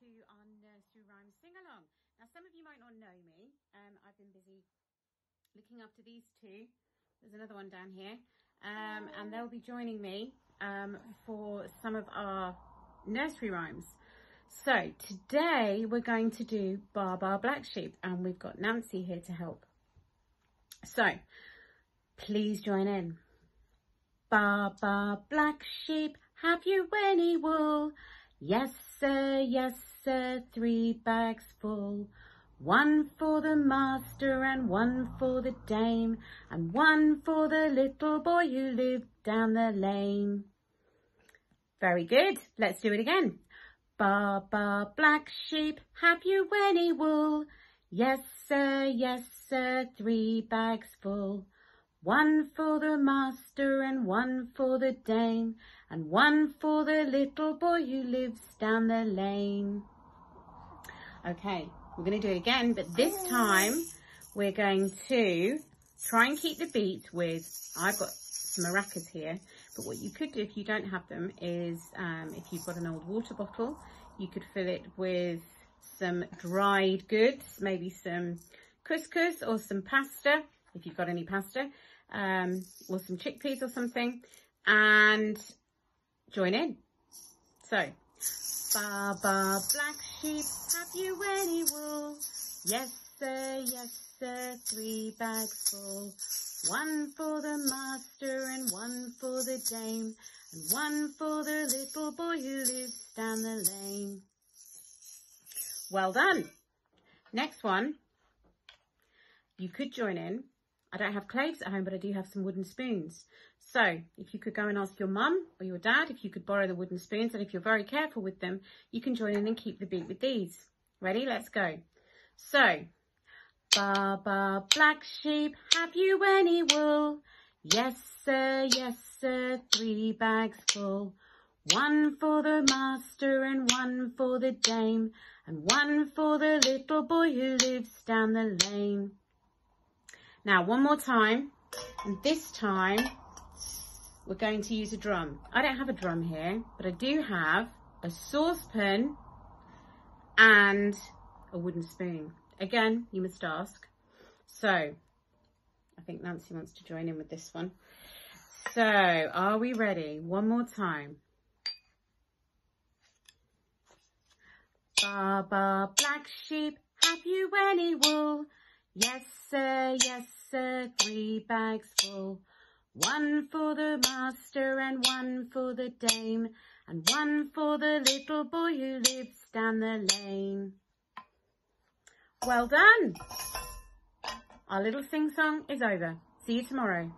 to our nursery rhyme sing along. Now, some of you might not know me. Um, I've been busy looking after these two. There's another one down here. Um, and they'll be joining me um, for some of our nursery rhymes. So today we're going to do Baa Baa Black Sheep and we've got Nancy here to help. So please join in. Baa Baa Black Sheep, have you any wool? Yes, sir, yes, sir, three bags full. One for the master and one for the dame and one for the little boy who lived down the lane. Very good. Let's do it again. Baa Baa black sheep, have you any wool? Yes, sir, yes, sir, three bags full. One for the master and one for the dame and one for the little boy who lives down the lane. Okay, we're going to do it again, but this time we're going to try and keep the beat with, I've got some maracas here, but what you could do if you don't have them is um, if you've got an old water bottle, you could fill it with some dried goods, maybe some couscous or some pasta, if you've got any pasta, um, or some chickpeas or something, and join in. So, Baa Baa black sheep, have you any wool? Yes, sir, yes, sir, three bags full. One for the master and one for the dame, and one for the little boy who lives down the lane. Well done. Next one. You could join in I don't have claves at home, but I do have some wooden spoons. So if you could go and ask your mum or your dad if you could borrow the wooden spoons, and if you're very careful with them, you can join in and keep the beat with these. Ready? Let's go. So, ba ba black sheep, have you any wool? Yes, sir, yes, sir, three bags full. One for the master and one for the dame, and one for the little boy who lives down the lane. Now, one more time. And this time, we're going to use a drum. I don't have a drum here, but I do have a saucepan and a wooden spoon. Again, you must ask. So, I think Nancy wants to join in with this one. So, are we ready? One more time. Baa black sheep, have you any wool? Yes, sir, yes, sir, three bags full. One for the master and one for the dame and one for the little boy who lives down the lane. Well done. Our little sing song is over. See you tomorrow.